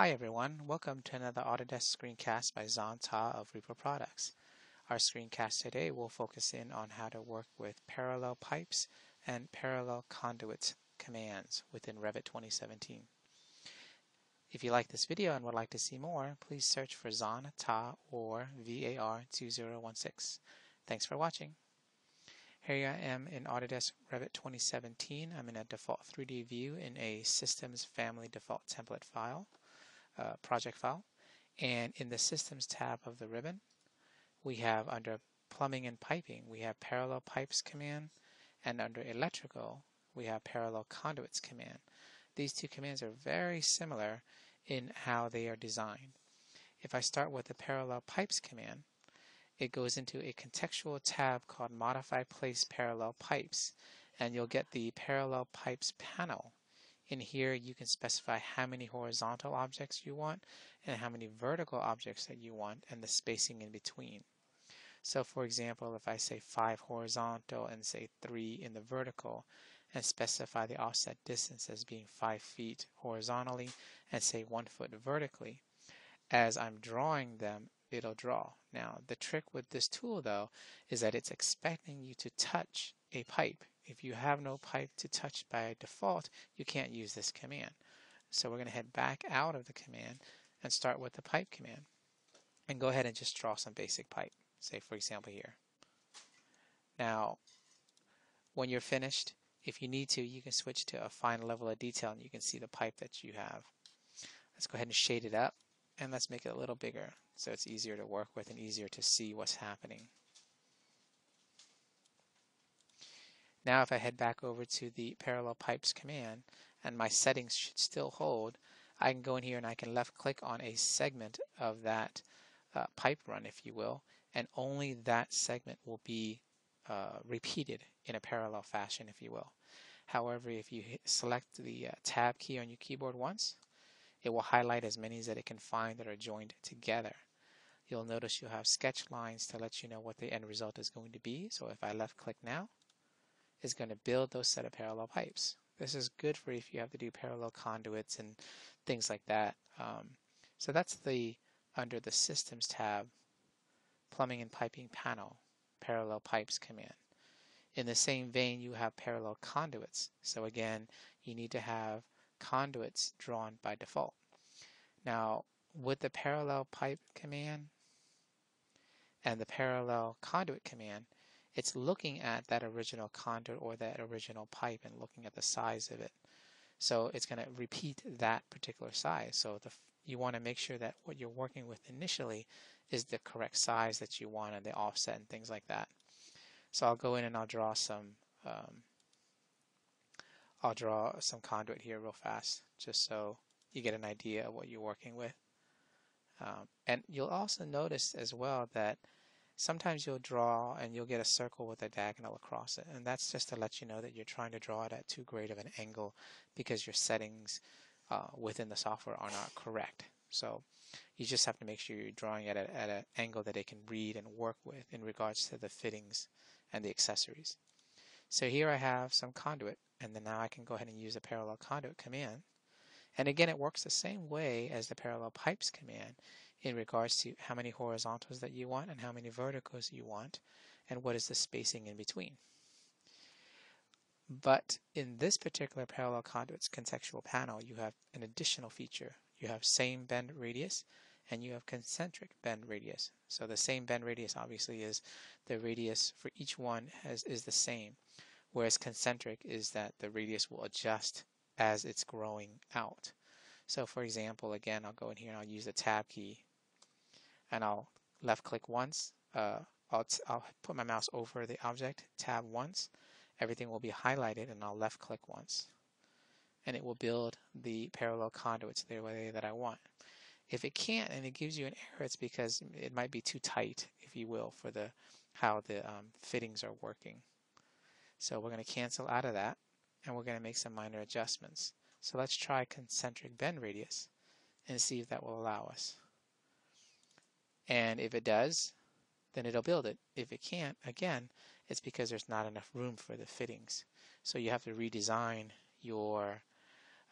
Hi everyone, welcome to another Autodesk screencast by Dzan Ta of Reaper Products. Our screencast today will focus in on how to work with parallel pipes and parallel conduits commands within Revit 2017. If you like this video and would like to see more, please search for Dzan Ta or VAR2016. Thanks for watching. Here I am in Autodesk Revit 2017. I'm in a default 3D view in a Systems Family Default Template file uh, project file. And in the Systems tab of the ribbon, we have under Plumbing and Piping, we have Parallel Pipes command, and under Electrical, we have Parallel Conduits command. These two commands are very similar in how they are designed. If I start with the Parallel Pipes command, it goes into a contextual tab called Modify Place Parallel Pipes, and you'll get the Parallel Pipes panel in here, you can specify how many horizontal objects you want and how many vertical objects that you want and the spacing in between. So for example, if I say 5 horizontal and say 3 in the vertical and specify the offset distance as being 5 feet horizontally and say 1 foot vertically, as I'm drawing them, it'll draw. Now, the trick with this tool though is that it's expecting you to touch a pipe if you have no pipe to touch by default, you can't use this command. So we're going to head back out of the command and start with the pipe command. And go ahead and just draw some basic pipe, say for example here. Now, when you're finished, if you need to, you can switch to a fine level of detail and you can see the pipe that you have. Let's go ahead and shade it up and let's make it a little bigger so it's easier to work with and easier to see what's happening. Now if I head back over to the parallel pipes command and my settings should still hold, I can go in here and I can left click on a segment of that uh, pipe run, if you will, and only that segment will be uh, repeated in a parallel fashion, if you will. However, if you select the uh, tab key on your keyboard once, it will highlight as many as that it can find that are joined together. You'll notice you'll have sketch lines to let you know what the end result is going to be. So if I left click now, is going to build those set of parallel pipes. This is good for if you have to do parallel conduits and things like that. Um, so that's the under the Systems tab, Plumbing and Piping panel, Parallel Pipes command. In the same vein, you have parallel conduits. So again, you need to have conduits drawn by default. Now, with the parallel pipe command and the parallel conduit command, it's looking at that original conduit or that original pipe and looking at the size of it. So it's going to repeat that particular size. So the, you want to make sure that what you're working with initially is the correct size that you want and the offset and things like that. So I'll go in and I'll draw some um, I'll draw some conduit here real fast just so you get an idea of what you're working with. Um, and you'll also notice as well that sometimes you'll draw and you'll get a circle with a diagonal across it. And that's just to let you know that you're trying to draw it at too great of an angle because your settings uh, within the software are not correct. So you just have to make sure you're drawing it at, at an angle that it can read and work with in regards to the fittings and the accessories. So here I have some conduit and then now I can go ahead and use a parallel conduit command. And again, it works the same way as the parallel pipes command in regards to how many horizontals that you want and how many verticals you want and what is the spacing in between. But in this particular parallel conduits contextual panel, you have an additional feature. You have same bend radius and you have concentric bend radius. So the same bend radius obviously is the radius for each one has, is the same, whereas concentric is that the radius will adjust as it's growing out. So for example, again, I'll go in here and I'll use the tab key and I'll left click once. Uh, I'll, I'll put my mouse over the object, tab once. Everything will be highlighted and I'll left click once. And it will build the parallel conduits the way that I want. If it can't and it gives you an error, it's because it might be too tight, if you will, for the how the um, fittings are working. So we're going to cancel out of that and we're going to make some minor adjustments. So let's try concentric bend radius and see if that will allow us. And if it does, then it'll build it. If it can't, again, it's because there's not enough room for the fittings. So you have to redesign your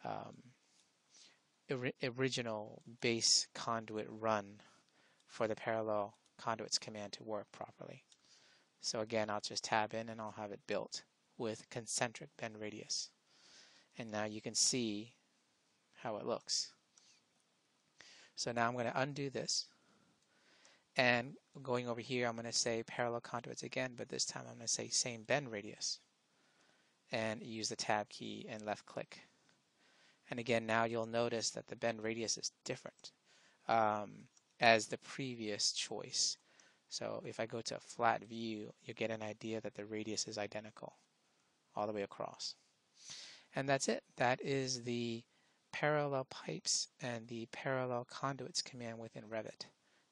um, original base conduit run for the parallel conduits command to work properly. So again, I'll just tab in and I'll have it built with concentric bend radius. And now you can see how it looks. So now I'm going to undo this. And going over here, I'm going to say parallel conduits again, but this time I'm going to say same bend radius. And use the tab key and left click. And again, now you'll notice that the bend radius is different um, as the previous choice. So if I go to a flat view, you get an idea that the radius is identical all the way across. And that's it. That is the parallel pipes and the parallel conduits command within Revit.